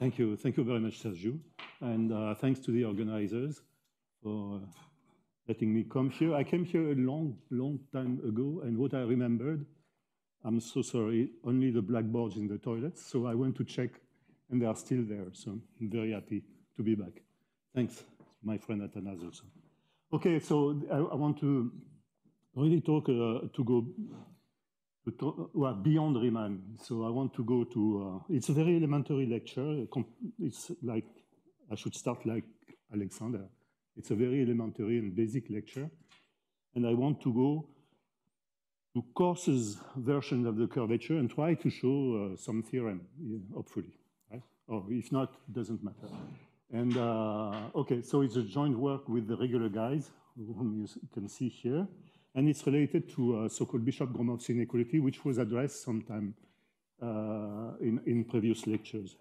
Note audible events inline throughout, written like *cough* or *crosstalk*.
Thank you. Thank you very much, Sergio. And uh, thanks to the organizers for letting me come here. I came here a long, long time ago, and what I remembered, I'm so sorry, only the blackboards in the toilets. So I went to check, and they are still there. So I'm very happy to be back. Thanks, my friend Athanase also. Okay, so I, I want to really talk uh, to go to talk, well, beyond Riemann. So I want to go to, uh, it's a very elementary lecture. It's like, I should start like Alexander. It's a very elementary and basic lecture. And I want to go to Course's version of the curvature and try to show uh, some theorem, hopefully. Right? Or if not, it doesn't matter. And uh, okay, so it's a joint work with the regular guys, whom you can see here. And it's related to uh, so-called Bishop-Gromov's inequality, which was addressed sometime uh, in, in previous lectures.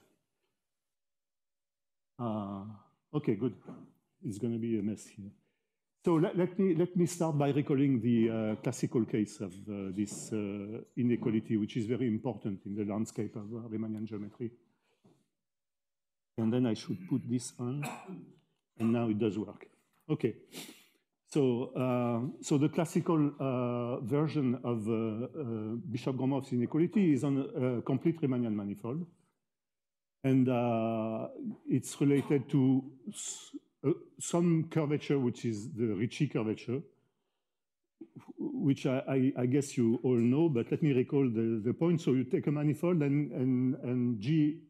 Uh, okay, good. It's going to be a mess here. So let, let, me, let me start by recalling the uh, classical case of uh, this uh, inequality, which is very important in the landscape of Riemannian geometry. And then I should put this on, and now it does work. Okay. So, uh, so the classical uh, version of uh, uh Bishop-Gromov's inequality is on a, complete Riemannian manifold. And uh, it's related to uh, some curvature, which is the Ricci curvature, which I, I, I, guess you all know, but let me recall the, the point. So you take a manifold and, and, and G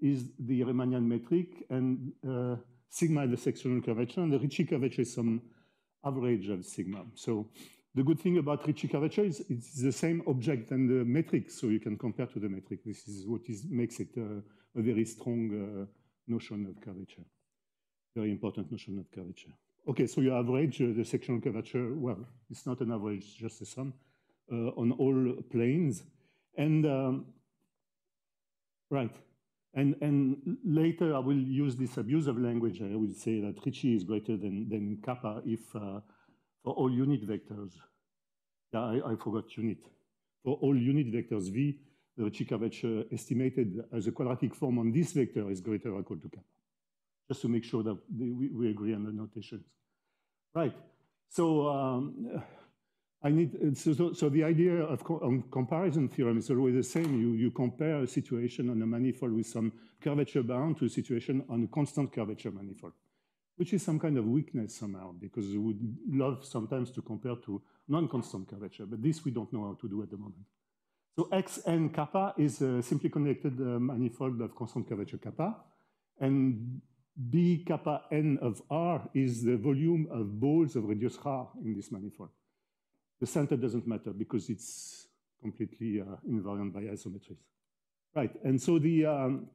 is the Riemannian metric, and sigma is the sectional curvature, and the Ricci curvature is some average of sigma. So the good thing about Ricci curvature is it's the same object and the metric, so you can compare to the metric. This is what is, makes it uh, a very strong uh, notion of curvature, very important notion of curvature. Okay, so you average uh, the sectional curvature, well, it's not an average, just a sum, uh, on all planes. And, um, right, and, and later I will use this abusive language. I will say that Ricci is greater than, than kappa if uh, for all unit vectors. Yeah, I, I, forgot unit. For all unit vectors V, the Ricci curvature estimated as a quadratic form on this vector is greater or equal to kappa. Just to make sure that we, we agree on the notations. Right. So um, I need, so, so the idea of co comparison theorem is always the same. You, you compare a situation on a manifold with some curvature bound to a situation on a constant curvature manifold, which is some kind of weakness somehow, because we would love sometimes to compare to non-constant curvature, but this we don't know how to do at the moment. So X n kappa is a simply connected uh, manifold of constant curvature kappa, and B kappa n of R is the volume of balls of radius r in this manifold. The center doesn't matter because it's completely uh, invariant by isometries. Right, and so the um,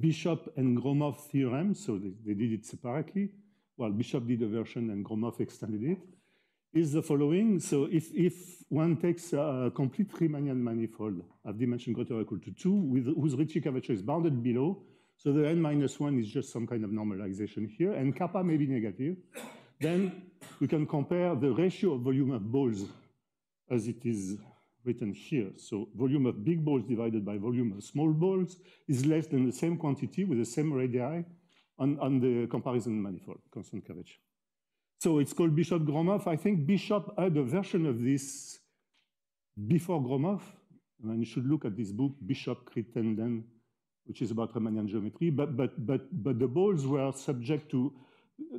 Bishop and Gromov theorem, so they, they, did it separately. Well, Bishop did a version and Gromov extended it, is the following. So if, if one takes a complete Riemannian manifold of dimension greater or equal to two, with, whose Ricci curvature is bounded below, so the n minus one is just some kind of normalization here, and kappa may be negative, then we can compare the ratio of volume of balls as it is written here. So volume of big balls divided by volume of small balls is less than the same quantity with the same radii on, on the comparison manifold, constant curvature. So it's called Bishop-Gromov. I think Bishop had a version of this before Gromov. And you should look at this book, Bishop Crittenden, which is about Riemannian geometry. But, but, but, but the balls were subject to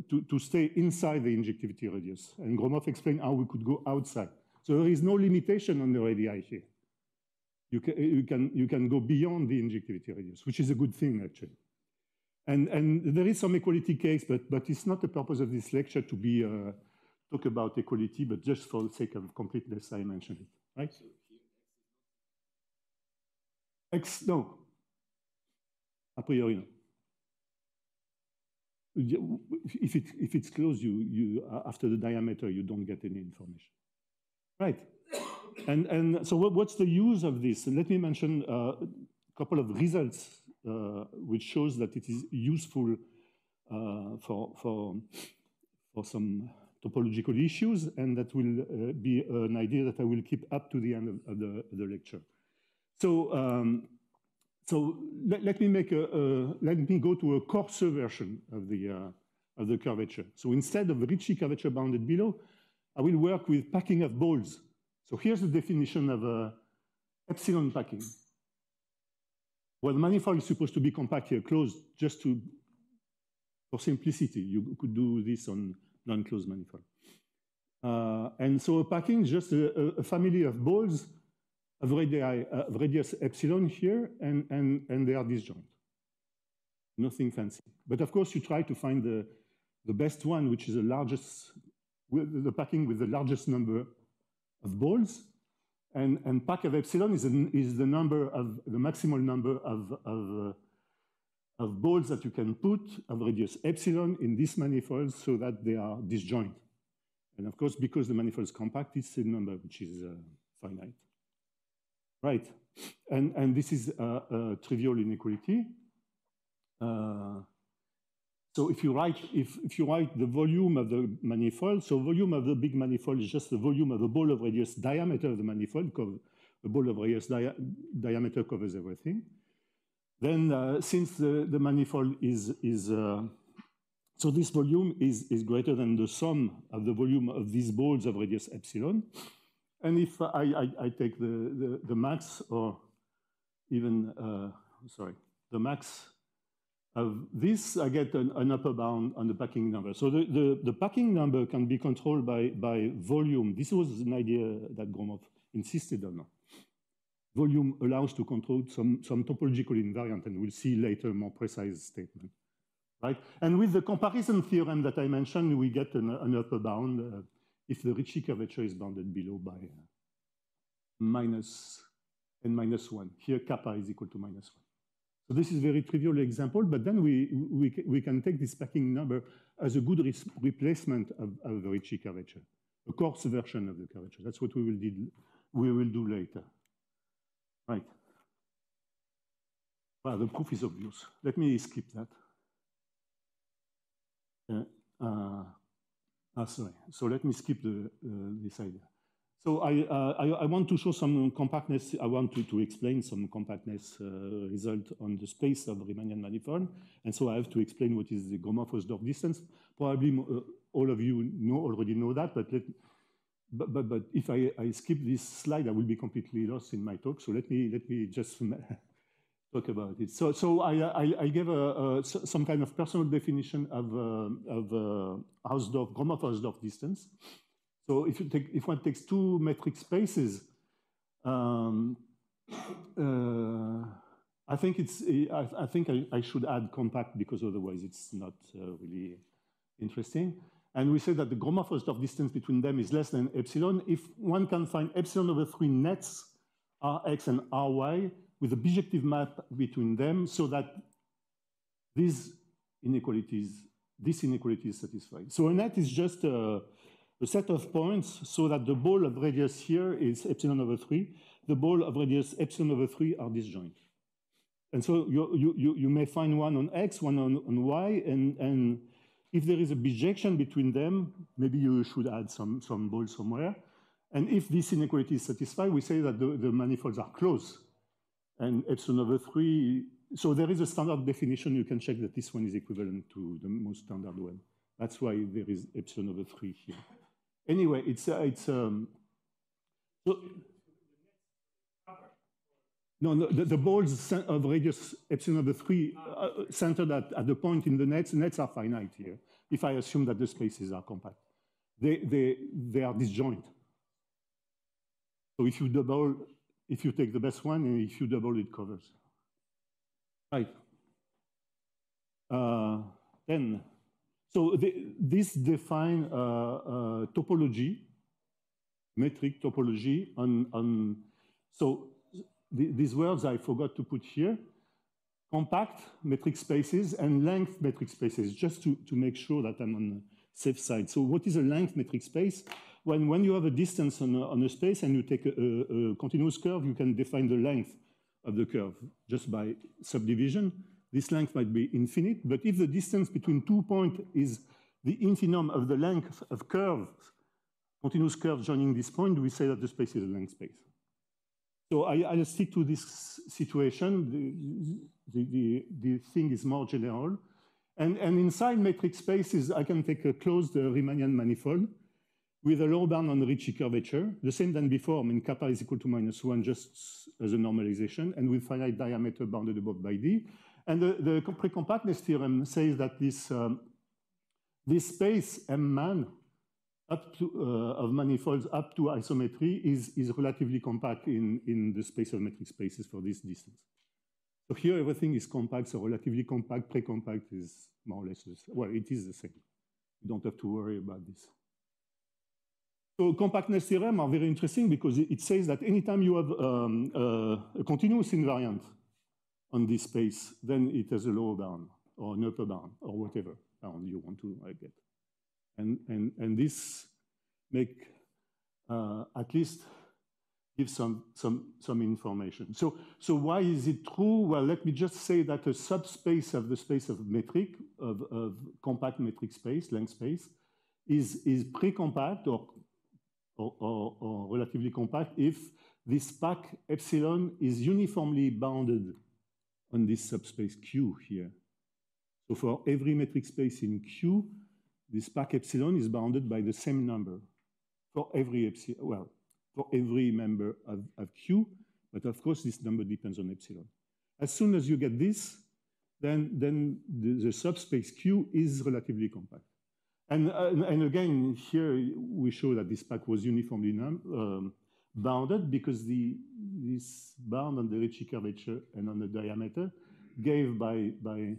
to, to stay inside the injectivity radius. And Gromov explained how we could go outside. So there is no limitation on the radii here. You can, you can, you can go beyond the injectivity radius, which is a good thing, actually. And, and there is some equality case, but, but it's not the purpose of this lecture to be uh, talk about equality, but just for the sake of completeness, I mentioned it, right? X, no. A priori, no if, it, if it's closed, you, you, after the diameter, you don't get any information. Right. *coughs* And, and so what, what's the use of this? Let me mention uh, a couple of results uh, which shows that it is useful uh, for, for, for some topological issues, and that will uh, be an idea that I will keep up to the end of, of, the, the, lecture. So, um, so let, let, me make a, a, let me go to a coarser version of the uh, of the curvature. So instead of Ricci curvature bounded below, I will work with packing of balls. So here's the definition of a epsilon packing. Well, the manifold is supposed to be compact here, closed, just to for simplicity. You could do this on non-closed manifold. Uh, and so a packing is just a, a family of balls of, radii, of radius epsilon here, and, and, and they are disjoint. Nothing fancy. But of course, you try to find the, the best one, which is the largest, the packing with the largest number of balls. And, and pack of epsilon is, an, is the number of the maximal number of, of, uh, of balls that you can put of radius epsilon in this manifold so that they are disjoint. And of course, because the manifold is compact, it's a number which is uh, finite. Right. And, and this is a, a trivial inequality. Uh, so if you write if, if you write the volume of the manifold, so volume of the big manifold is just the volume of the ball of radius diameter of the manifold. The ball of radius dia diameter covers everything. Then uh, since the, the manifold is is uh, so this volume is, is greater than the sum of the volume of these balls of radius epsilon. And if I, I, I take the, the, the, max or even, uh, sorry, the max of this, I get an, an, upper bound on the packing number. So the, the, the, packing number can be controlled by, by volume. This was an idea that Gromov insisted on. Volume allows to control some, some topological invariant, and we'll see later more precise statement. Right? And with the comparison theorem that I mentioned, we get an, an upper bound uh, if the Ricci curvature is bounded below by uh, minus n minus 1. Here, kappa is equal to minus 1. So this is a very trivial example, but then we, we, we can take this packing number as a good re replacement of, of the Ricci curvature, a coarse version of the curvature. That's what we will, did, we will do later. Right. Well, the proof is obvious. Let me skip that. Uh, uh, ah, sorry. So let me skip the, uh, this idea. So I, uh, I, I, want to show some compactness. I want to, to explain some compactness uh, result on the space of Riemannian manifold. And so I have to explain what is the Gromov-Hausdorff distance. Probably all of you know already know that, but, let, but, but, but if I, I skip this slide, I will be completely lost in my talk. So let me, let me just *laughs* talk about it. So, so I, I, I gave a, a, some kind of personal definition of, uh, of uh, Hausdorff, Gromov-Hausdorff distance. So if, you take, if one takes two metric spaces, um, uh, I think it's. I, I think I, I, should add compact because otherwise it's not uh, really interesting. And we say that the Gromov-Hausdorff distance between them is less than epsilon. If one can find epsilon over three nets, Rx and Ry, with a bijective map between them so that these inequalities, this inequality is satisfied. So a net is just a, a set of points so that the ball of radius here is epsilon over 3. The ball of radius epsilon over 3 are disjoint. And so you, you, you may find one on X, one on, on Y, and, and if there is a bijection between them, maybe you should add some, some ball somewhere. And if this inequality is satisfied, we say that the, the manifolds are closed and epsilon over 3. So there is a standard definition. You can check that this one is equivalent to the most standard one. That's why there is epsilon over 3 here. Anyway, it's, uh, it's um, so, no, no the, the, balls of radius epsilon over 3 uh, centered at, at the point in the nets, nets are finite here, if I assume that the spaces are compact. They, they, they are disjoint. So if you double if you take the best one and if you double it covers. Right. Uh, then, so the, this define uh, uh, topology, metric topology on, on so the, these words I forgot to put here, compact metric spaces and length metric spaces, just to, to make sure that I'm on the safe side. So what is a length metric space? When, when you have a distance on a, on a space and you take a, a, continuous curve, you can define the length of the curve just by subdivision. This length might be infinite, but if the distance between two points is the infimum of the length of curves, continuous curves joining this point, we say that the space is a length space. So I, will stick to this situation. The, the, the, the, thing is more general. And, and inside metric spaces, I can take a closed Riemannian manifold with a lower bound on Ricci curvature, the same than before. I mean, kappa is equal to minus one just as a normalization, and with finite diameter bounded above by D. And the, the precompactness theorem says that this, um, this space M-man up to, uh, of manifolds up to isometry is, is relatively compact in, in the space of metric spaces for this distance. So here everything is compact, so relatively compact, pre-compact is more or less, well, it is the same. You don't have to worry about this. So compactness theorem are very interesting because it says that anytime you have um, uh, a continuous invariant on this space, then it has a lower bound or an upper bound or whatever bound you want to get. And, and, and this make uh, at least give some, some, some information. So, so why is it true? Well, let me just say that a subspace of the space of metric, of, of compact metric space, length space, is, is pre-compact or, or, or, or, relatively compact if this pack epsilon is uniformly bounded on this subspace Q here. So for every metric space in Q, this pack epsilon is bounded by the same number for every epsilon, well, for every member of, of Q, but of course this number depends on epsilon. As soon as you get this, then, then the, the subspace Q is relatively compact. And, uh, and again, here we show that this pack was uniformly um, bounded because the, this bound on the Ricci curvature and on the diameter gave by, by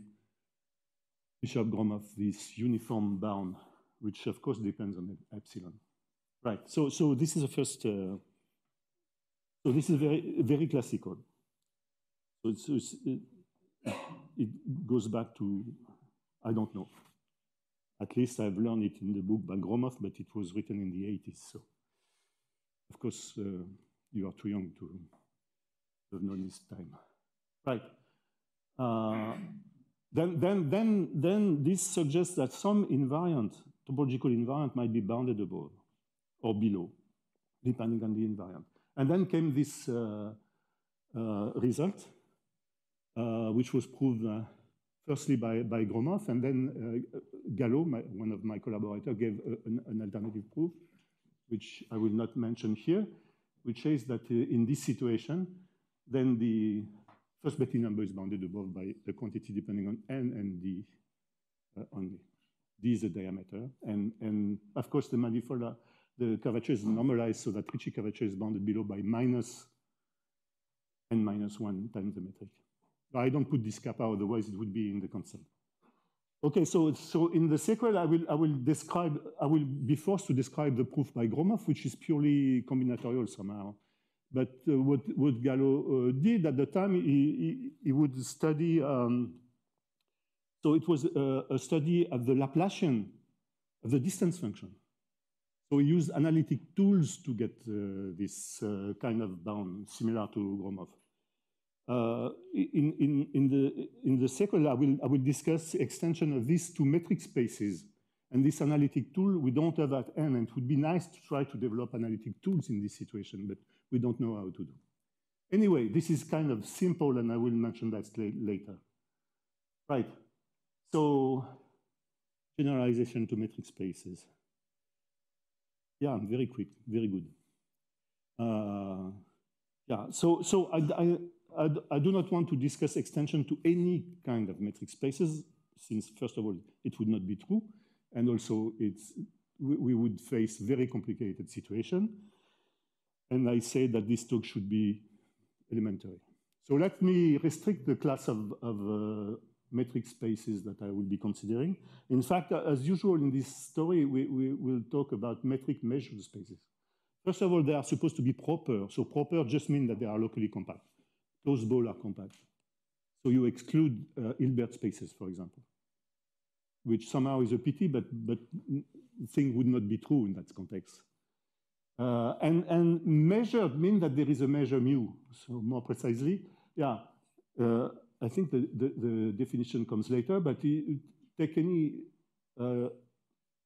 Bishop Gromov this uniform bound, which of course depends on epsilon. Right, so, so this is the first, uh, so this is very, very classical. So it's, it's, it, it goes back to, I don't know. At least I've learned it in the book by Gromov, but it was written in the 80s. So, of course, uh, you are too young to have known this time. Right. Uh, then, then, then, then this suggests that some invariant, topological invariant, might be bounded above or below, depending on the invariant. And then came this uh, uh, result, uh, which was proved uh, firstly by, by Gromov, and then uh, Gallot, my, one of my collaborators, gave an, an, alternative proof, which I will not mention here, which says that uh, in this situation, then the First Betti number is bounded above by the quantity depending on n and d uh, only. D is the diameter. And, and of course, the manifold, uh, the curvature is normalized so that Ricci curvature is bounded below by minus n minus 1 times the metric. I don't put this kappa, otherwise it would be in the constant. Okay, so, so in the sequel, I will, I will describe, I will be forced to describe the proof by Gromov, which is purely combinatorial somehow. But uh, what, what Gallot uh, did at the time, he, he, he would study, um, so it was a, a, study of the Laplacian, of the distance function. So he used analytic tools to get uh, this uh, kind of bound, similar to Gromov. Uh, in, in, in, the, in the sequel, I will, I will discuss extension of these two metric spaces and this analytic tool, we don't have at N, and it would be nice to try to develop analytic tools in this situation, but we don't know how to do. Anyway, this is kind of simple, and I will mention that later. Right, so generalization to metric spaces. Yeah, I'm very quick, very good. Uh, yeah, so, so I, I, I, I do not want to discuss extension to any kind of metric spaces, since first of all, it would not be true. And also, it's, we would face very complicated situation. And I say that this talk should be elementary. So let me restrict the class of, of uh, metric spaces that I will be considering. In fact, as usual in this story, we, we will talk about metric measured spaces. First of all, they are supposed to be proper. So proper just means that they are locally compact. Closed balls are compact. So you exclude uh, Hilbert spaces, for example which somehow is a pity, but, but thing would not be true in that context. Uh, and, and measured mean that there is a measure mu. So more precisely, yeah, uh, I think the, the, the, definition comes later, but take any uh,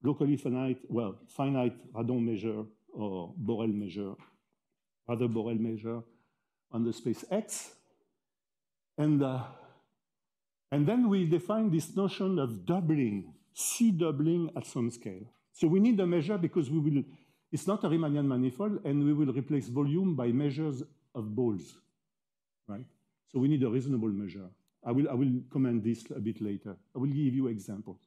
locally finite, well, finite Radon measure or Borel measure, other Borel measure, on the space X. And, uh, and then we define this notion of doubling, C doubling at some scale. So we need a measure because we will, it's not a Riemannian manifold, and we will replace volume by measures of balls, right? So we need a reasonable measure. I will, I will comment this a bit later. I will give you examples.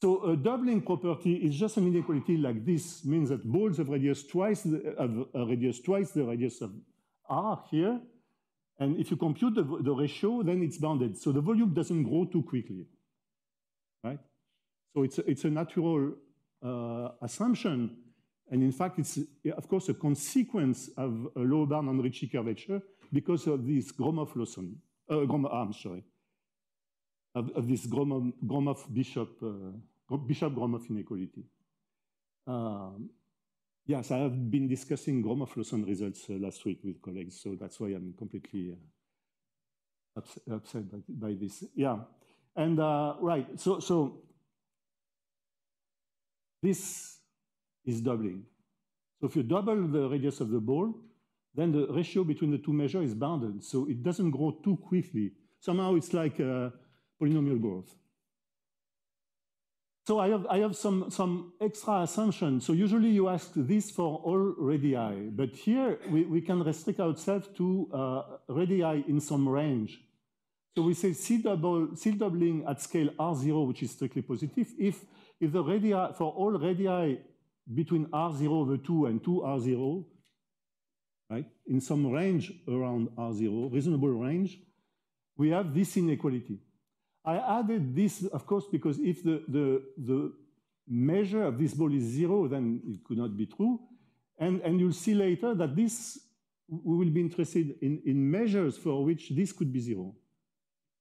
So a doubling property is just an inequality like this, means that balls have radius twice the, of a radius twice the radius of r here. And if you compute the, the ratio, then it's bounded. So the volume doesn't grow too quickly, right? So it's a, it's a natural uh, assumption. And in fact, it's, of course, a consequence of a low bound on Ricci curvature because of this Gromov-Lawson, uh, Gromov, I'm sorry, of, of this Gromov-Bishop uh, Bishop-Gromov inequality. Um, yes, I have been discussing Gromov-Lawson results uh, last week with colleagues, so that's why I'm completely uh, upset, upset by, by, this. Yeah, and uh, right, so so this is doubling. So if you double the radius of the ball, then the ratio between the two measures is bounded, so it doesn't grow too quickly. Somehow it's like uh, polynomial growth. So I have, I have some, some extra assumptions. So usually you ask this for all radii, but here we, we can restrict ourselves to uh, radii in some range. So we say C, double, C doubling at scale R0, which is strictly positive, if, if the radii, for all radii between R0 over 2 and 2R0, right, in some range around R0, reasonable range, we have this inequality. I added this, of course, because if the, the, the measure of this ball is zero, then it could not be true. And, and you'll see later that this, we will be interested in, in measures for which this could be zero.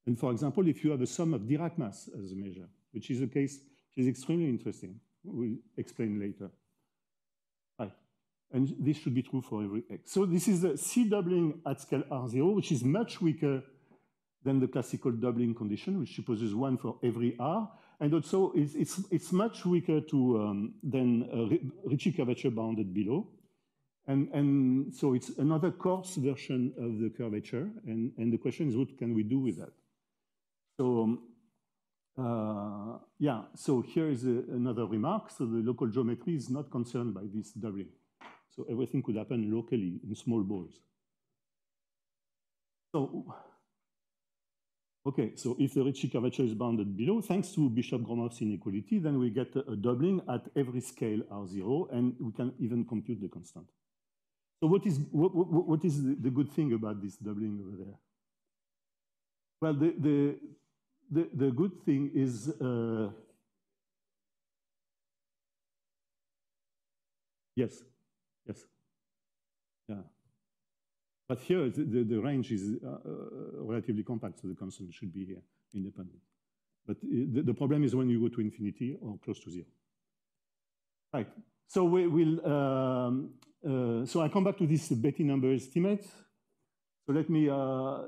And for example, if you have a sum of Dirac mass as a measure, which is a case which is extremely interesting, we'll explain later. Right. And this should be true for every x. So this is the C doubling at scale R0, which is much weaker than the classical doubling condition, which supposes one for every R. And also, it's, it's, it's much weaker to, um, than uh, Ricci curvature bounded below. And, and so it's another coarse version of the curvature. And, and the question is, what can we do with that? So, um, uh, yeah, so here is a, another remark. So the local geometry is not concerned by this doubling. So everything could happen locally in small balls. So Okay, so if the Ricci curvature is bounded below, thanks to Bishop-Gromov's inequality, then we get a, doubling at every scale R0, and we can even compute the constant. So what is, what, what, what is the good thing about this doubling over there? Well, the, the, the, the good thing is uh, yes, yeah. But here, the, the, the range is uh, uh, relatively compact, so the constant should be uh, independent. But the, the, problem is when you go to infinity or close to zero. Right. So we will. Um, uh, so I come back to this Betti number estimate. So let me uh,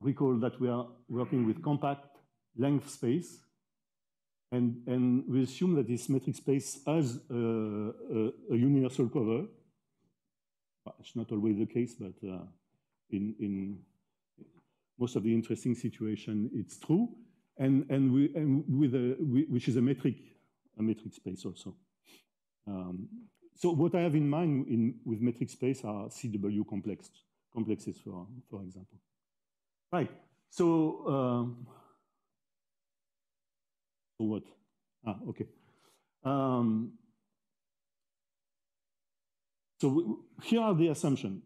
recall that we are working with compact length space, and and we assume that this metric space has a, a, a universal cover it's not always the case, but uh, in, in most of the interesting situation, it's true. And, and, we, and with a, which is a metric, a metric space also. Um, so what I have in mind in, with metric space are CW complex, complexes, for, for example. Right, so, um, so what? Ah, okay. Um, so here are the assumptions.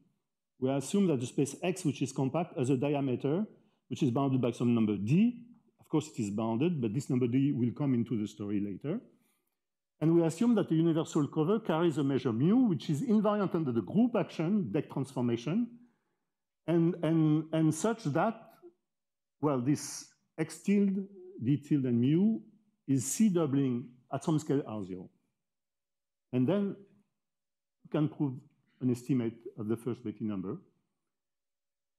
We assume that the space X, which is compact, has a diameter, which is bounded by some number D. Of course, it is bounded, but this number D will come into the story later. And we assume that the universal cover carries a measure mu, which is invariant under the group action, deck transformation, and, and, and such that, well, this X tilde, D tilde, and mu is C doubling at some scale R0. And then can prove an estimate of the first Betti number.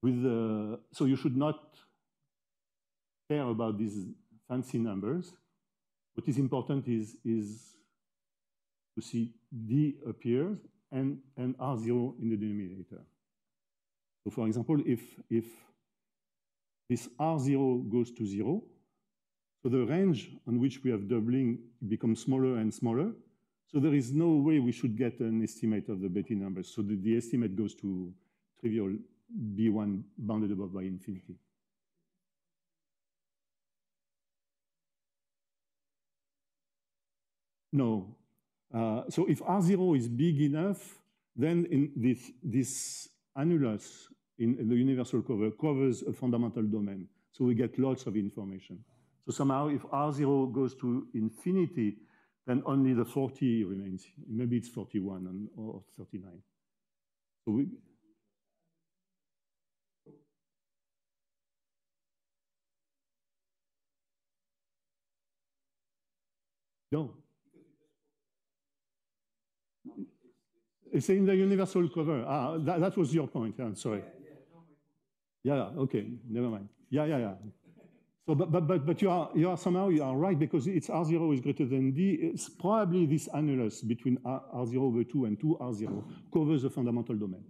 With uh, so you should not care about these fancy numbers. What is important is, is to see D appears and, and R0 in the denominator. So for example, if, if this R0 goes to zero, so the range on which we have doubling becomes smaller and smaller. So there is no way we should get an estimate of the Betti numbers. So the, the estimate goes to trivial B1 bounded above by infinity. No. Uh, so if R0 is big enough, then in this, this annulus in, in the universal cover covers a fundamental domain. So we get lots of information. So somehow if R0 goes to infinity, then only the 40 remains. Maybe it's 41 or 39. So we, no, It's in the universal cover. Ah, that, that was your point. Yeah, sorry. Yeah, yeah, okay, never mind. Yeah, yeah, yeah. So, but, but, but, but you are, you are somehow, you are right because it's R0 is greater than D. It's probably this annulus between R, R0 over 2 and 2 R0 covers the fundamental domain.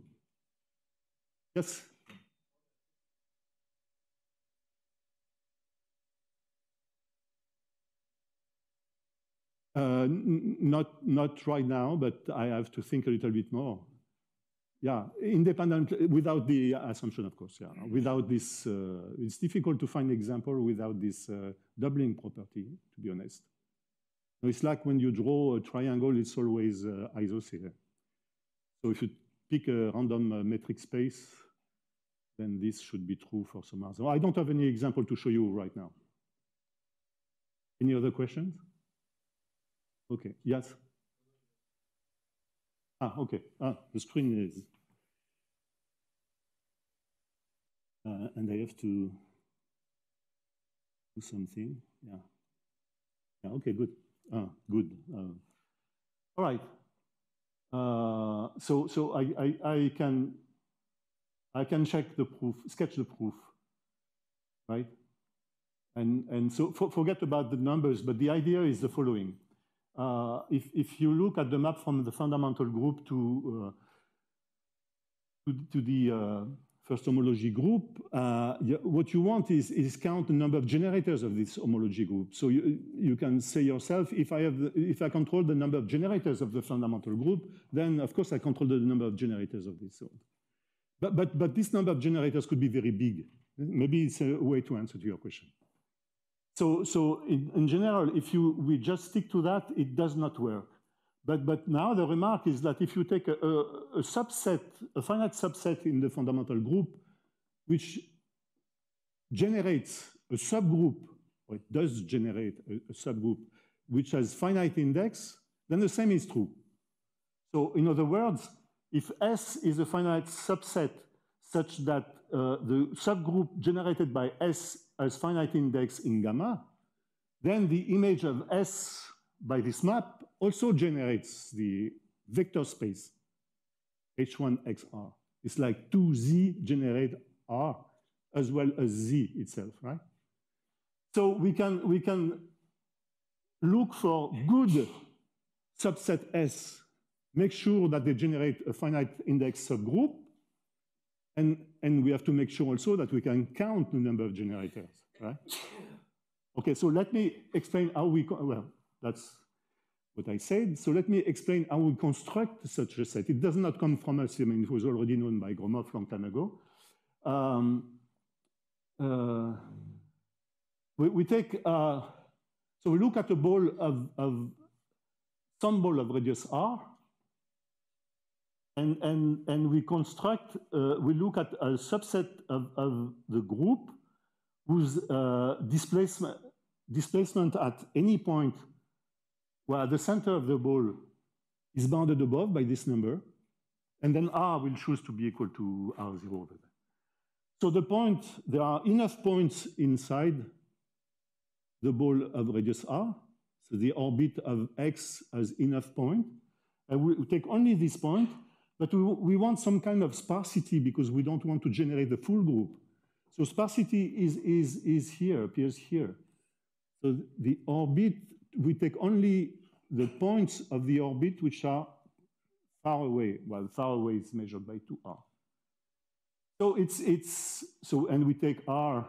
Yes? Uh, not, not right now, but I have to think a little bit more. Yeah, independent, without the assumption, of course, yeah. Without this, uh, it's difficult to find example without this uh, doubling property, to be honest. It's like when you draw a triangle, it's always uh, isosceles. So if you pick a random uh, metric space, then this should be true for some other. I don't have any example to show you right now. Any other questions? Okay, yes. Ah, okay. Ah, the screen is. Uh, and I have to do something. Yeah. Yeah, okay, good. Ah, good. Uh, all right. Uh, so so I, I, I can I can check the proof, sketch the proof, right? And and so for, forget about the numbers, but the idea is the following uh, if, if you look at the map from the fundamental group to, uh, to, to, the uh, first homology group, uh, what you want is, is count the number of generators of this homology group. So you, you can say yourself, if I, have the, if I control the number of generators of the fundamental group, then of course I control the number of generators of this. But, but, but this number of generators could be very big. Maybe it's a way to answer to your question. So, so in, in, general, if you, we just stick to that, it does not work. But, but now the remark is that if you take a, a, a subset, a finite subset in the fundamental group, which generates a subgroup, or it does generate a, a subgroup, which has finite index, then the same is true. So in other words, if S is a finite subset such that uh, the subgroup generated by S has finite index in gamma, then the image of S by this map also generates the vector space H1XR. It's like 2Z generate R as well as Z itself, right? So we can, we can look for good subset S, make sure that they generate a finite index subgroup, and, and we have to make sure also that we can count the number of generators, right? Okay, so let me explain how we, well, that's what I said. So let me explain how we construct such a set. It does not come from us. I mean, it was already known by Gromov long time ago. Um, uh, we, we, take, uh, so we look at a ball of, of some ball of radius r, and, and, and we construct, uh, we look at a subset of, of the group whose uh, displacement, displacement at any point where the center of the ball is bounded above by this number, and then R will choose to be equal to R0 over there. So the point, there are enough points inside the ball of radius R, so the orbit of X has enough points, point, and we take only this point, but we, we want some kind of sparsity because we don't want to generate the full group. So sparsity is, is, is here, appears here. So the orbit, we take only the points of the orbit which are far away. Well, far away is measured by 2r. So it's, it's, so, and we take R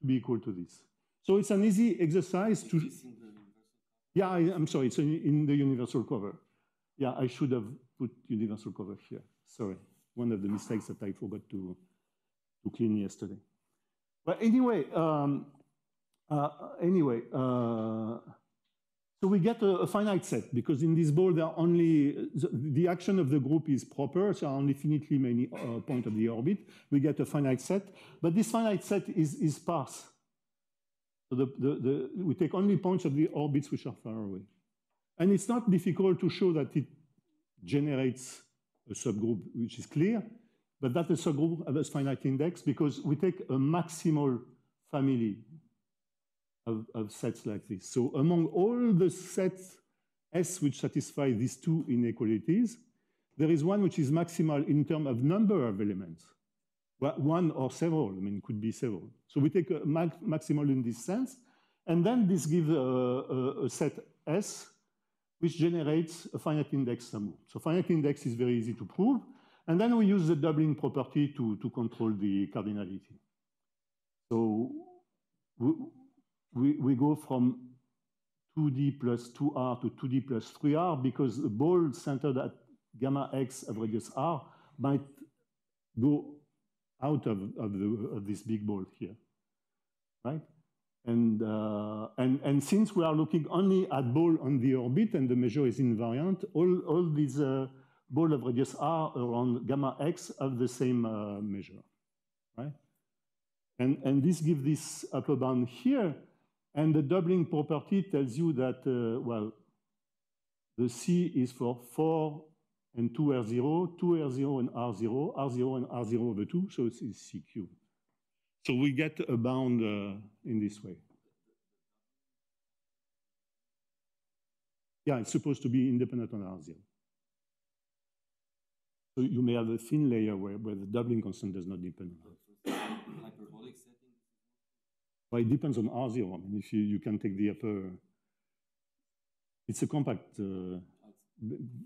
to be equal to this. So it's an easy exercise to, yeah, I, am sorry, it's in, in the universal cover. Yeah, I should have put universal cover here. Sorry, one of the mistakes that I forgot to, to clean yesterday. But anyway, um, uh, anyway, uh, so we get a, a, finite set because in this ball there are only, the, the, action of the group is proper, so only finitely many uh, points of the orbit. We get a finite set, but this finite set is, is sparse. So the, the, the, we take only points of the orbits which are far away. And it's not difficult to show that it generates a subgroup which is clear, but that a subgroup has finite index because we take a maximal family of, of sets like this. So among all the sets S which satisfy these two inequalities, there is one which is maximal in terms of number of elements. One or several, I mean, could be several. So we take a maximal in this sense, and then this gives a, a, a set S which generates a finite index sum. So finite index is very easy to prove. And then we use the doubling property to, to control the cardinality. So we, we, we go from 2D plus 2R to 2D plus 3R because the ball centered at gamma x of radius R might go out of, of, the, of this big ball here, right? And, uh, and, and since we are looking only at ball on the orbit and the measure is invariant, all, all these uh, ball of radius r around gamma x have the same uh, measure, right? And, and this gives this upper bound here, and the doubling property tells you that, uh, well, the C is for 4 and 2R0, 2R0 and R0, R0 and R0 over 2, so it's CQ. So we get a bound uh, in this way. Yeah, it's supposed to be independent on R0. So you may have a thin layer where, where the doubling constant does not depend on Hyperbolic setting? Well, it depends on R0. I mean, if you, you can take the upper, it's a compact uh,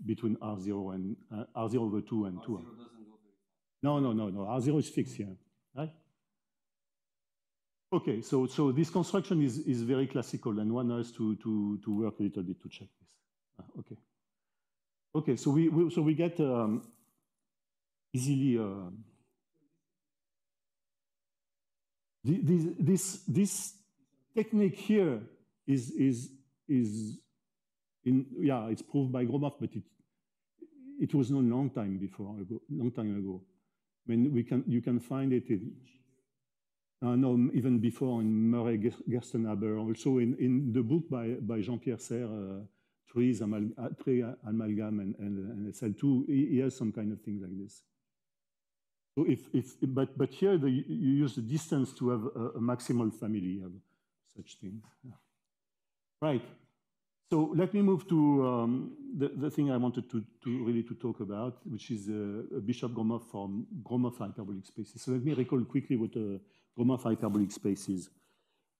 between R0 and uh, R0 over 2 and R0 2. No, no, no, no. R0 is fixed here, right? Okay, so, so this construction is, is very classical, and one has to, to, to work a little bit to check this. Ah, okay. Okay, so we, we so we get um, easily uh, this, this this technique here is is is in yeah it's proved by Gromov, but it it was known long time before long time ago. I mean, we can you can find it in uh, no, even before in Murray Gerstenhaber, also in, in the book by, by Jean-Pierre Serre, uh, trees, uh, tree amalgam and, and, and SL2, he, he, has some kind of thing like this. So if, if but, but here the, you use the distance to have a, a maximal family of such things. Yeah. Right. So let me move to um, the, the thing I wanted to, to really to talk about, which is uh, Bishop-Gromov from Gromov hyperbolic spaces. So let me recall quickly what a Gromov hyperbolic spaces.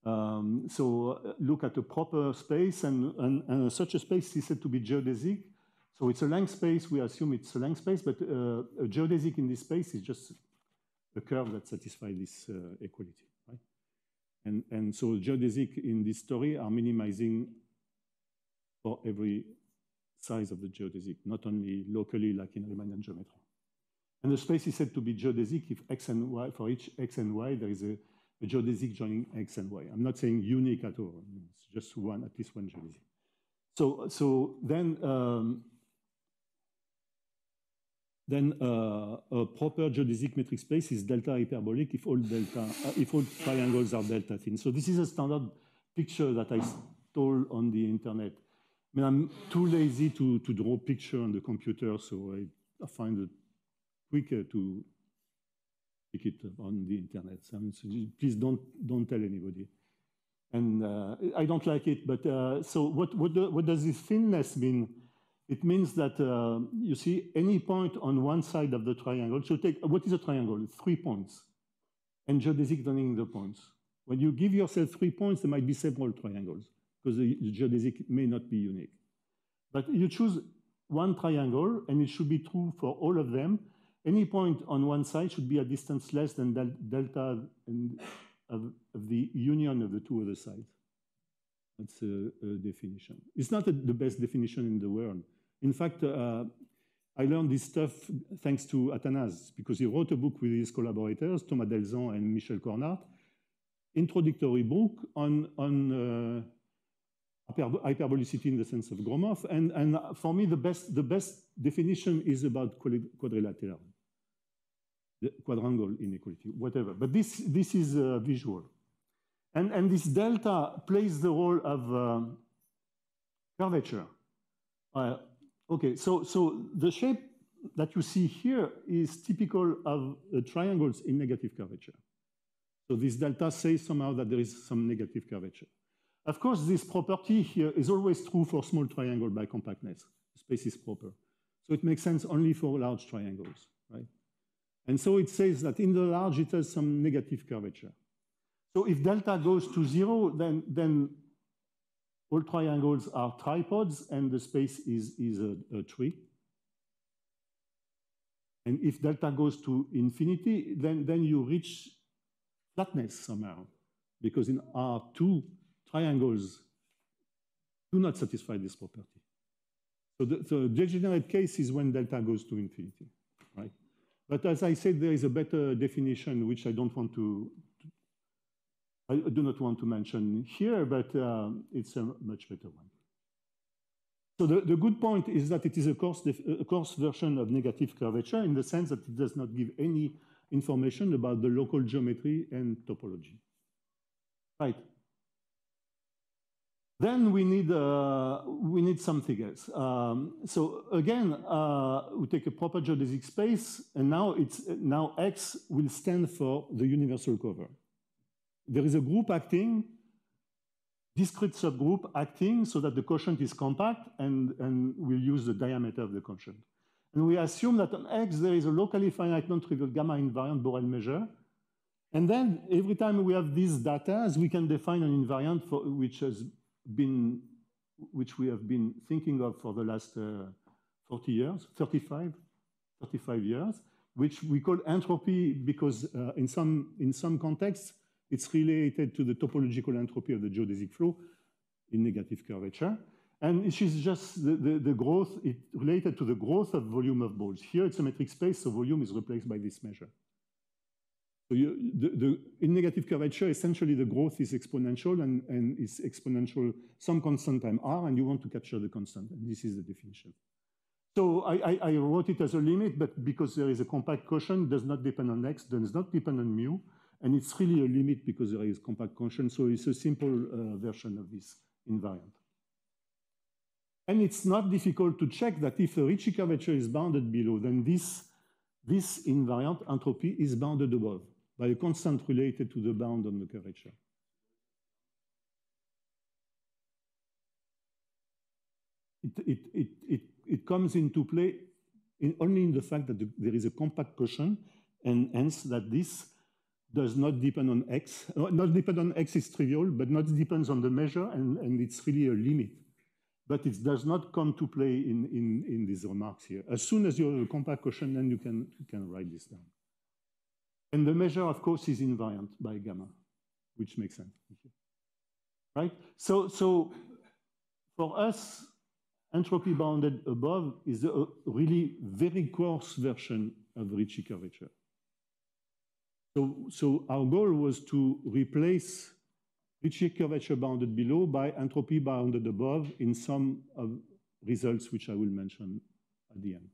Um, so uh, look at a proper space, and, and, and, such a space is said to be geodesic. So it's a length space. We assume it's a length space, but uh, a geodesic in this space is just a curve that satisfies this uh, equality, right? And, and so geodesic in this story are minimizing for every size of the geodesic, not only locally like in Riemannian geometry. And the space is said to be geodesic if x and y, for each x and y, there is a a geodesic joining X and Y. I'm not saying unique at all. It's just one, at least one geodesic. So, so then, um, then uh, a proper geodesic metric space is delta hyperbolic if all delta, uh, if all triangles are delta thin. So this is a standard picture that I stole on the internet. I mean, I'm too lazy to, to draw picture on the computer, so I, I find it quicker to pick it on the internet. So please don't don't tell anybody. And uh, I don't like it. But uh, so what what, what does this thinness mean? It means that uh, you see any point on one side of the triangle. So take what is a triangle? Three points, and geodesic joining the points. When you give yourself three points, there might be several triangles because the geodesic may not be unique. But you choose one triangle, and it should be true for all of them any point on one side should be a distance less than del delta of, of, the union of the two other sides. That's a, a definition. It's not a, the best definition in the world. In fact, uh, I learned this stuff thanks to Athanase, because he wrote a book with his collaborators, Thomas Delzant and Michel Coornaert, introductory book on, on uh, hyperbolicity in the sense of Gromov. And, and for me, the best, the best definition is about quadrilateral, quadrangle inequality, whatever. But this, this is uh, visual. And, and this delta plays the role of uh, curvature. Uh, okay, so, so the shape that you see here is typical of uh, triangles in negative curvature. So this delta says somehow that there is some negative curvature. Of course, this property here is always true for small triangle by compactness. Space is proper. So it makes sense only for large triangles, right? And so it says that in the large, it has some negative curvature. So if delta goes to zero, then, then all triangles are tripods and the space is, is a, a tree. And if delta goes to infinity, then, then you reach flatness somehow, because in R2, triangles do not satisfy this property. So the, the degenerate case is when delta goes to infinity, right? But as I said, there is a better definition, which I don't want to, I do not want to mention here, but uh, it's a much better one. So the, the, good point is that it is a coarse, a coarse version of negative curvature in the sense that it does not give any information about the local geometry and topology. Right. Then we need, uh, we need something else. Um, so again, uh, we take a proper geodesic space, and now, it's, now X will stand for the universal cover. There is a group acting, discrete subgroup acting so that the quotient is compact, and, and we'll use the diameter of the quotient. And we assume that on X, there is a locally finite non-trivial gamma invariant Borel measure. And then every time we have these data, we can define an invariant for, which has been, which we have been thinking of for the last uh, 40 years, 35, 35 years, which we call entropy because uh, in, some, in some contexts, it's related to the topological entropy of the geodesic flow in negative curvature. And it is just the, the, the, growth, it related to the growth of volume of balls. Here it's a metric space, so volume is replaced by this measure. So you, the, the, in negative curvature, essentially the growth is exponential and, and is exponential some constant time r, and you want to capture the constant, and this is the definition. So I, I, I wrote it as a limit, but because there is a compact quotient, does not depend on x, does not depend on mu, and it's really a limit because there is compact quotient, so it's a simple uh, version of this invariant. And it's not difficult to check that if the Ricci curvature is bounded below, then this, this invariant entropy is bounded above by a constant related to the bound on the curvature. It, it, it, it, it comes into play in, only in the fact that the, there is a compact quotient, and hence that this does not depend on x. Not depend on x is trivial, but not depends on the measure, and, and it's really a limit but it does not come to play in, in, in these remarks here. As soon as you have a compact quotient, then you can, you can write this down. And the measure, of course, is invariant by gamma, which makes sense. Right? So, so for us, entropy bounded above is a really very coarse version of Ricci curvature. So, so our goal was to replace Ricci curvature bounded below by entropy bounded above in some of results which I will mention at the end.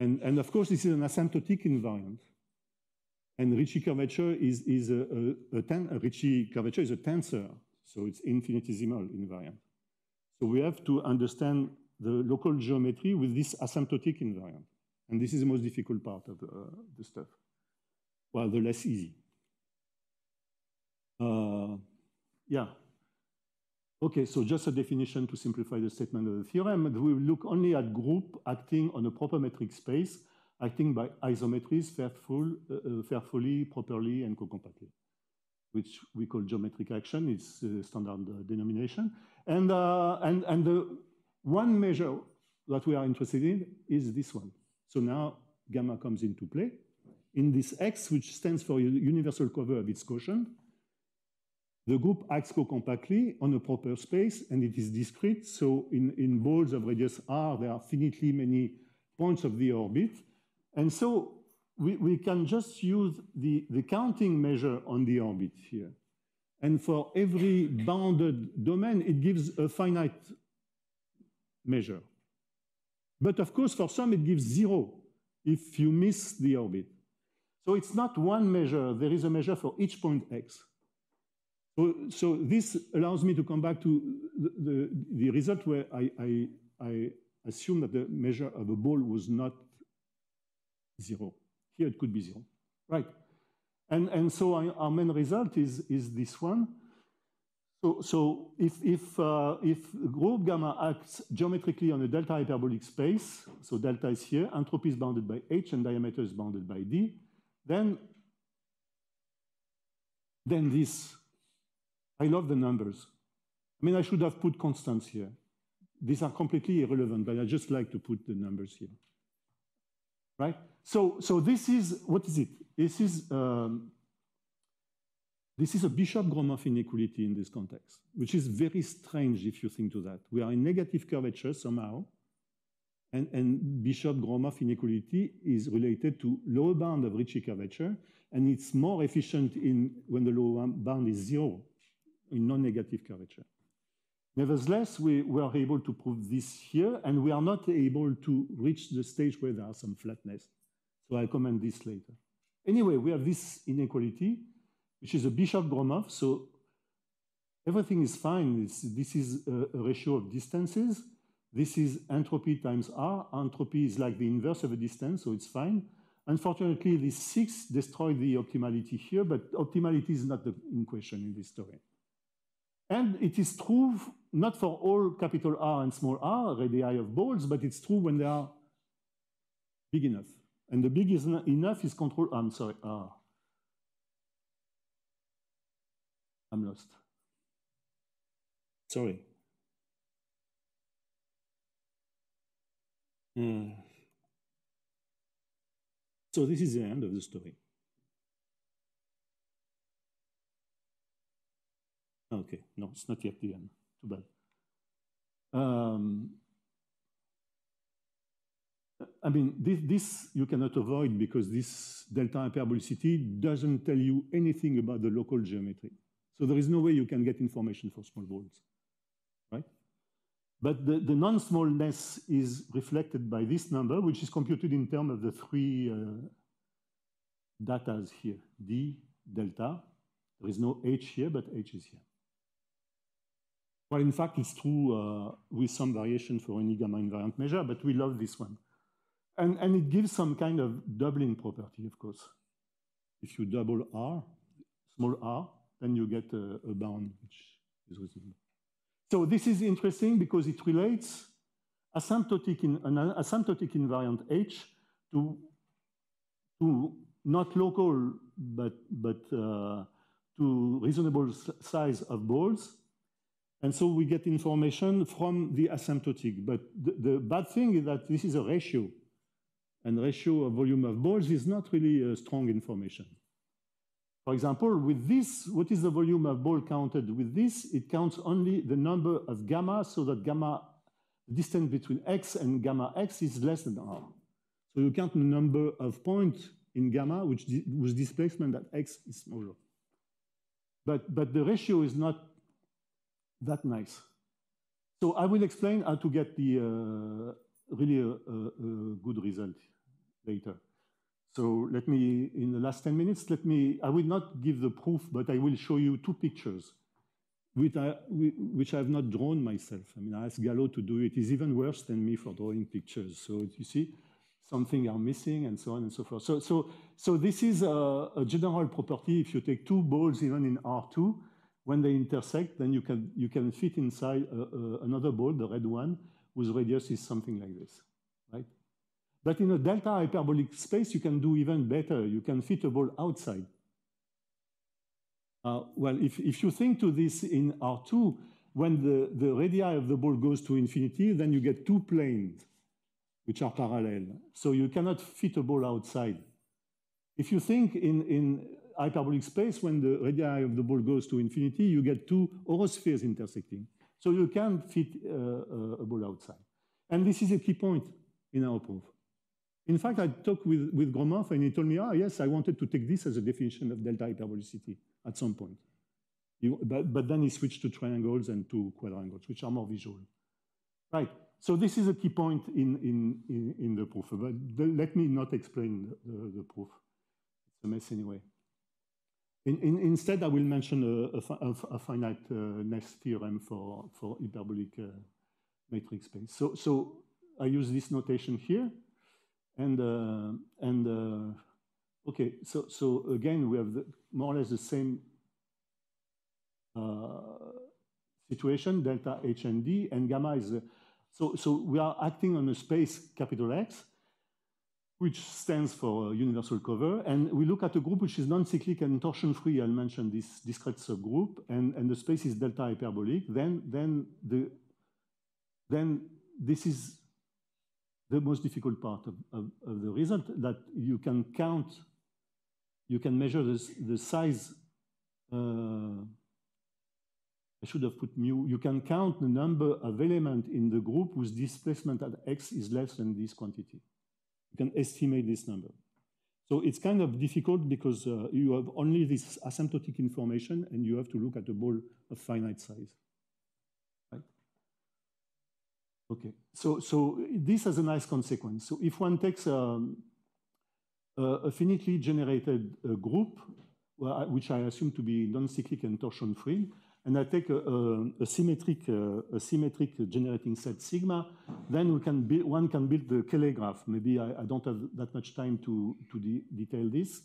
And, and of course, this is an asymptotic invariant. And Ricci curvature is, is a, a, a, ten, a Ricci curvature is a tensor, so it's infinitesimal invariant. So we have to understand the local geometry with this asymptotic invariant. And this is the most difficult part of uh, the stuff. Well, the less easy. Uh, yeah. Okay, so just a definition to simplify the statement of the theorem. We look only at group acting on a proper metric space, acting by isometries faithful, uh, uh, properly, and co-compactly, which we call geometric action. It's a standard uh, denomination. And, uh, and, and the one measure that we are interested in is this one. So now gamma comes into play. In this X, which stands for universal cover of its quotient, the group acts co-compactly on a proper space, and it is discrete. So in, in balls of radius r, there are finitely many points of the orbit. And so we, we can just use the, the counting measure on the orbit here. And for every bounded domain, it gives a finite measure. But of course, for some, it gives zero if you miss the orbit. So it's not one measure. There is a measure for each point x. So, so this allows me to come back to the, the, the result where I, I, I assume that the measure of a ball was not zero. Here it could be zero, right? And, and so our main result is, is this one. So, so if, if, uh, if group gamma acts geometrically on a delta hyperbolic space, so delta is here, entropy is bounded by h and diameter is bounded by d, then, then this I love the numbers. I mean, I should have put constants here. These are completely irrelevant, but I just like to put the numbers here. Right? So, so this is, what is it? This is, um, this is a Bishop-Gromov inequality in this context, which is very strange if you think to that. We are in negative curvature somehow, and, and Bishop-Gromov inequality is related to lower bound of Ricci curvature, and it's more efficient in when the lower bound is zero in non-negative curvature. Nevertheless, we were able to prove this here, and we are not able to reach the stage where there are some flatness. So I'll comment this later. Anyway, we have this inequality, which is a Bishop-Gromov. So everything is fine. This is a, a, ratio of distances. This is entropy times R. Entropy is like the inverse of a distance, so it's fine. Unfortunately, this six destroyed the optimality here, but optimality is not the, in question in this story. And it is true not for all capital R and small r radii of balls, but it's true when they are big enough. And the big is enough is control, I'm sorry, R. I'm lost. Sorry. Uh, so this is the end of the story. Okay, no, it's not yet the end. Too bad. Um, I mean, this, this, you cannot avoid because this delta hyperbolicity doesn't tell you anything about the local geometry. So there is no way you can get information for small balls, right? But the, the non-smallness is reflected by this number, which is computed in terms of the three uh, datas here, d, delta. There is no h here, but h is here. Well, in fact, it's true uh, with some variation for any gamma invariant measure, but we love this one. And, and it gives some kind of doubling property, of course. If you double r, small r, then you get a, a bound, which is reasonable. So this is interesting because it relates asymptotic in, an asymptotic invariant H to, to not local, but, but uh, to reasonable size of balls and so we get information from the asymptotic. But the, the, bad thing is that this is a ratio. And ratio of volume of balls is not really a strong information. For example, with this, what is the volume of ball counted with this? It counts only the number of gamma so that gamma, distance between x and gamma x is less than r. So you count the number of points in gamma which whose displacement at x is smaller. But, but the ratio is not that nice. So I will explain how to get the uh, really a, a, a, good result later. So let me, in the last 10 minutes, let me, I will not give the proof, but I will show you two pictures which I, which I have not drawn myself. I mean, I asked Gallot to do it. He's even worse than me for drawing pictures. So you see, something are missing and so on and so forth. So, so, so this is a, a general property. If you take two balls even in R2, when they intersect, then you can, you can fit inside uh, uh, another ball, the red one, whose radius is something like this, right? But in a delta hyperbolic space, you can do even better. You can fit a ball outside. Uh, well, if, if you think to this in R2, when the, the radii of the ball goes to infinity, then you get two planes. which are parallel. So you cannot fit a ball outside. If you think in, in hyperbolic space, when the radii of the ball goes to infinity, you get two horospheres intersecting. So you can fit uh, a ball outside. And this is a key point in our proof. In fact, I talked with, with Gromov and he told me, ah, yes, I wanted to take this as a definition of delta hyperbolicity at some point. He, but, but then he switched to triangles and to quadrangles, which are more visual. Right, so this is a key point in, in, in, in the proof, but the, let me not explain the, the, proof. It's a mess anyway. In, in, instead, I will mention a, a, a finiteness uh, theorem for, for hyperbolic uh, metric space. So, so I use this notation here. And, uh, and uh, okay, so, so again, we have the, more or less the same uh, situation, delta H and D, and gamma is, so, so we are acting on a space capital X, which stands for universal cover. And we look at a group which is non-cyclic and torsion-free. I'll mention this discrete subgroup. And, and the space is delta hyperbolic. Then, then, the, then this is the most difficult part of, of, of, the result that you can count, you can measure this, the size. Uh, I should have put mu. You can count the number of elements in the group whose displacement at x is less than this quantity. You can estimate this number. So it's kind of difficult because uh, you have only this asymptotic information and you have to look at a ball of finite size. Right? Okay, so, so this has a nice consequence. So if one takes um, a, finitely generated uh, group, which I assume to be non-cyclic and torsion-free, and I take a, a, a symmetric, uh, a symmetric generating set sigma, then we can build, one can build the Cayley graph. Maybe I, I, don't have that much time to, to de detail this.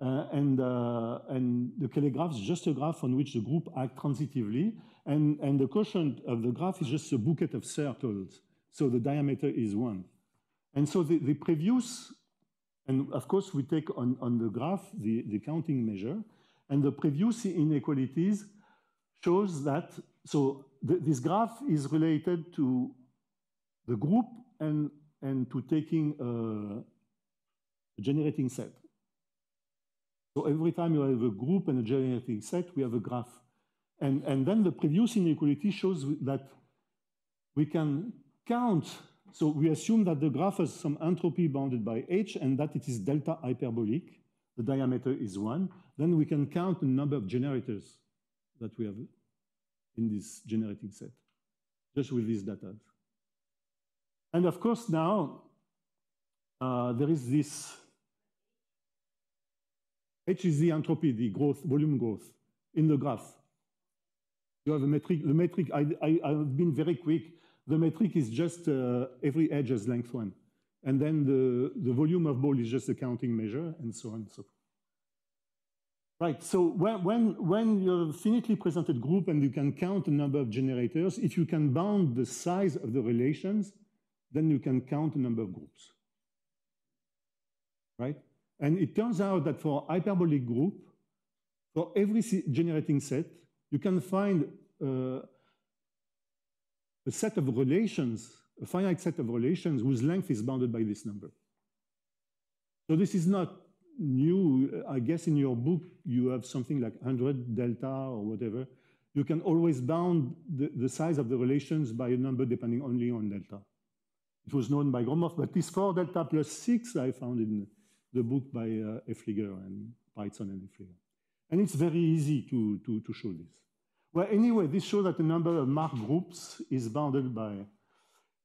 Uh, and, uh, and the Cayley graph is just a graph on which the group act transitively. And, and the quotient of the graph is just a bouquet of circles. So the diameter is one. And so the, the previous, and of course we take on, on the graph the, the counting measure, and the previous inequalities shows that, so the, this graph is related to the group and, and to taking a, a generating set. So every time you have a group and a generating set, we have a graph. And, and then the previous inequality shows that we can count. So we assume that the graph has some entropy bounded by h and that it is delta hyperbolic. The diameter is one. Then we can count the number of generators that we have in this generating set, just with these data. And of course, now uh, there is this H is the entropy, the growth, volume growth in the graph. You have a metric. The metric, I, I, have been very quick. The metric is just uh, every edge has length one. And then the, the volume of ball is just a counting measure, and so on and so forth. Right, so when, when, you have a finitely presented group and you can count the number of generators, if you can bound the size of the relations, then you can count the number of groups. Right? And it turns out that for hyperbolic group, for every generating set, you can find uh, a set of relations, a finite set of relations whose length is bounded by this number. So this is not new. I guess in your book, you have something like 100 delta or whatever. You can always bound the, the size of the relations by a number depending only on delta. It was known by Gromov, but this 4 delta plus 6 I found in the book by uh, Haefliger and Python and Haefliger. And it's very easy to, to, to show this. Well, anyway, this shows that the number of mark groups is bounded by,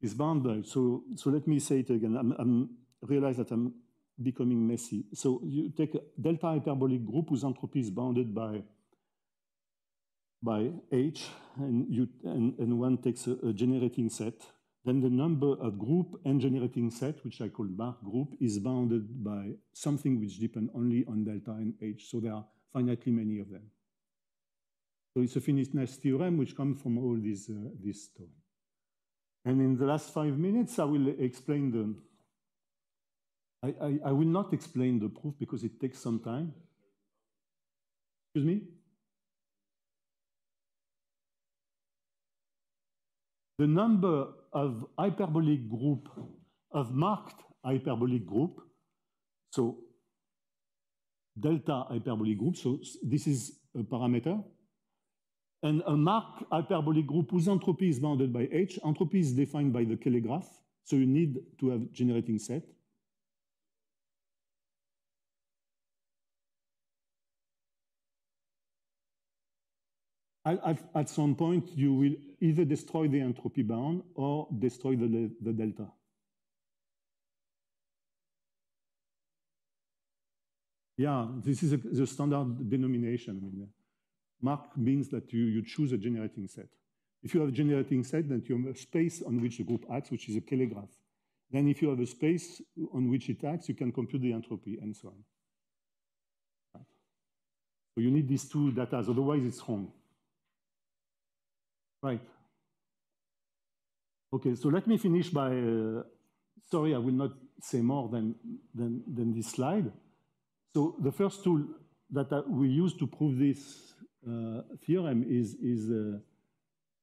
is bounded. So, so let me say it again. I'm, I'm realize that I'm becoming messy. So you take a delta hyperbolic group whose entropy is bounded by, by H, and, you, and, and one takes a, a generating set then the number of group and generating set, which I call mark group, is bounded by something which depends only on delta and H. So there are finitely many of them. So it's a finiteness theorem which comes from all these, uh, this story. And in the last five minutes, I will explain the, I, I, I will not explain the proof because it takes some time. Excuse me? The number of hyperbolic group of marked hyperbolic group. So delta hyperbolic group, so this is a parameter. And a marked hyperbolic group whose entropy is bounded by H. Entropy is defined by the Cayley graph, so you need to have generating set. At, at, some point, you will either destroy the entropy bound or destroy the, the delta. Yeah, this is a, the standard denomination. I mean, mark means that you, you choose a generating set. If you have a generating set, then you have a space on which the group acts, which is a Cayley graph. Then if you have a space on which it acts, you can compute the entropy and so on. So you need these two data, otherwise it's wrong. Right. Okay, so let me finish by, uh, sorry, I will not say more than, than, than this slide. So the first tool that we use to prove this uh, theorem is, is, uh,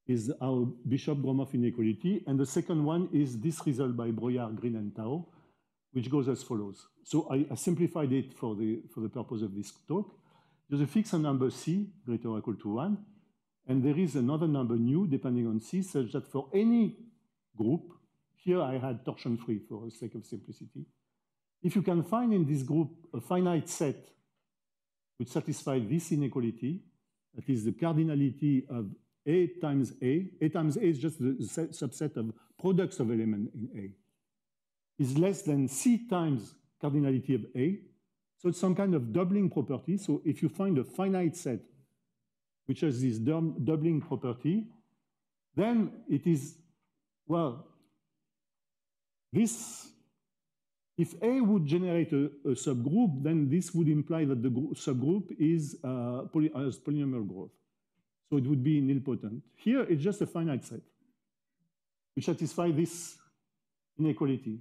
is our Bishop-Gromov inequality. And the second one is this result by Breuillard, Green, and Tao, which goes as follows. So I, I simplified it for the, for the purpose of this talk. There's a fixed number C greater or equal to 1, and there is another number nu depending on C, such that for any group, here I had torsion free for the sake of simplicity. If you can find in this group a finite set which satisfies this inequality, that is the cardinality of A times A, A times A is just the subset of products of elements in A, is less than C times cardinality of A. So it's some kind of doubling property. So if you find a finite set which has this doubling property, then it is, well, this, if A would generate a, a subgroup, then this would imply that the subgroup is uh, poly has polynomial growth. So it would be nilpotent. Here, it's just a finite set, which satisfies this inequality.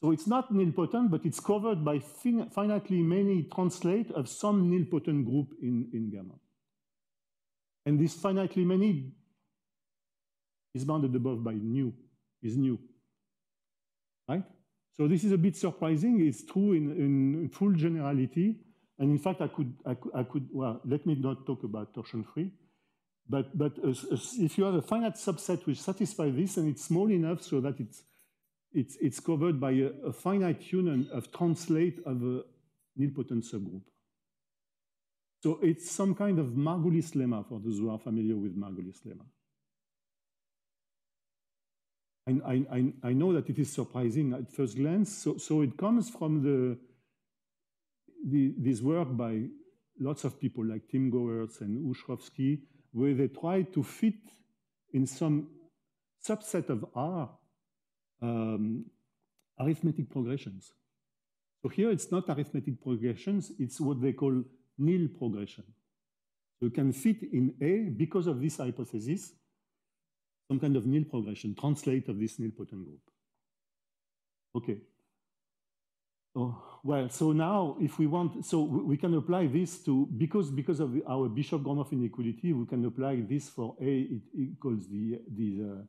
So it's not nilpotent, but it's covered by fin finitely many translate of some nilpotent group in, in gamma. And this finitely many is bounded above by nu, is nu, right? So this is a bit surprising. It's true in, in full generality. And in fact, I could, I could, I could, well, let me not talk about torsion free. But, but if you have a finite subset which satisfies this, and it's small enough so that it's, it's, it's covered by a, a finite union of translate of a nilpotent subgroup. So it's some kind of Margulis lemma for those who are familiar with Margulis lemma. I, I, I know that it is surprising at first glance. So, so it comes from the, the, this work by lots of people like Tim Gowers and Hrushovski, where they try to fit in some subset of R um, arithmetic progressions. So here it's not arithmetic progressions, it's what they call nil progression. So you can fit in A, because of this hypothesis, some kind of nil progression, translate of this nilpotent group. Okay. Oh, well, so now if we want, so we can apply this to, because, because of our Bishop-Gromov inequality, we can apply this for A, it equals the, the, uh,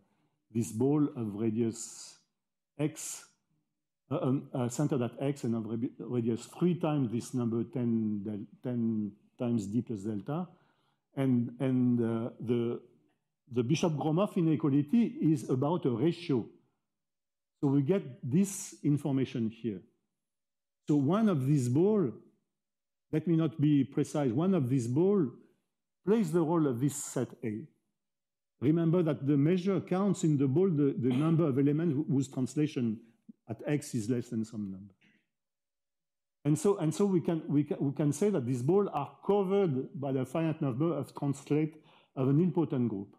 this ball of radius x uh, um, uh, centered at x and of radius three times this number 10, 10 times d plus delta. And, and uh, the, the Bishop-Gromov inequality is about a ratio. So we get this information here. So one of these ball, let me not be precise, one of these ball plays the role of this set A. Remember that the measure counts in the ball the, the number of elements whose translation at x is less than some number. And so, and so we, can, we, can, we can say that these balls are covered by the finite number of translate of an nilpotent group.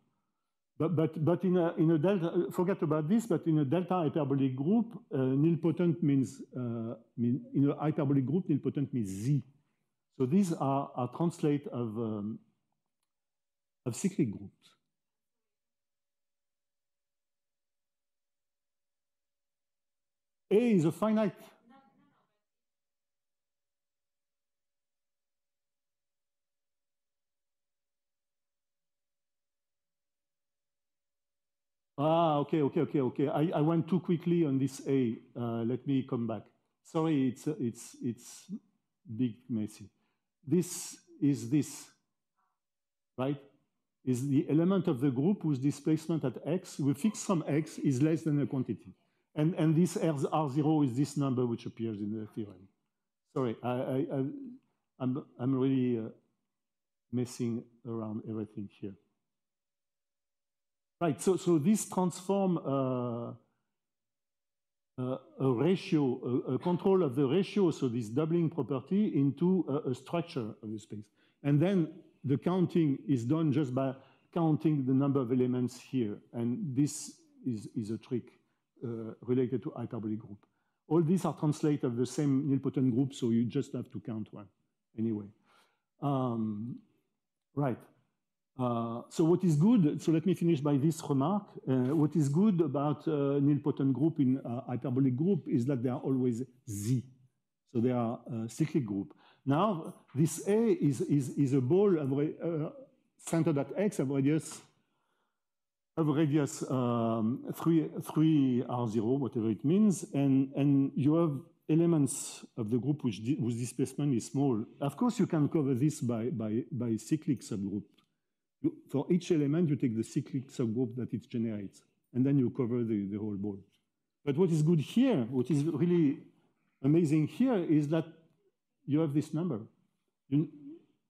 But, but, but in, a, in a delta, forget about this, but in a delta hyperbolic group, uh, nilpotent means, uh, mean, in a hyperbolic group, nilpotent means Z. So these are, are translate of, um, of cyclic groups. A is a finite. Ah, okay, okay, okay, okay. I, I went too quickly on this A. Uh, let me come back. Sorry, it's, it's, it's big messy. This is this, right? Is the element of the group whose displacement at x, we fix some x, is less than a quantity. And, and this R0 is this number which appears in the theorem. Sorry, I, I, I'm, I'm really uh, messing around everything here. Right, so, so this transform uh, uh, a ratio, a, a, control of the ratio, so this doubling property into a, a, structure of the space. And then the counting is done just by counting the number of elements here. And this is, is a trick related to hyperbolic group. All these are translated of the same nilpotent group, so you just have to count one anyway. Um, right. Uh, so what is good, so let me finish by this remark. Uh, what is good about uh, nilpotent group in uh, hyperbolic group is that they are always Z. So they are a cyclic group. Now, this A is, is, is a ball uh, centered at X of radius, of radius um, 3, 3 R0, whatever it means, and, and you have elements of the group which whose displacement is small. Of course, you can cover this by, by, by cyclic subgroup for each element, you take the cyclic subgroup that it generates, and then you cover the, the whole ball. But what is good here, what is really amazing here, is that you have this number. You,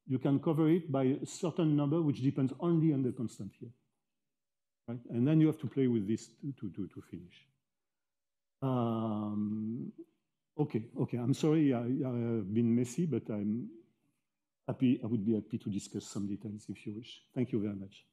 you can cover it by a certain number, which depends only on the constant here. Right? And then you have to play with this to, to, to finish. Um, okay, okay, I'm sorry I, I've been messy, but I'm happy, I would be happy to discuss some details if you wish. Thank you very much.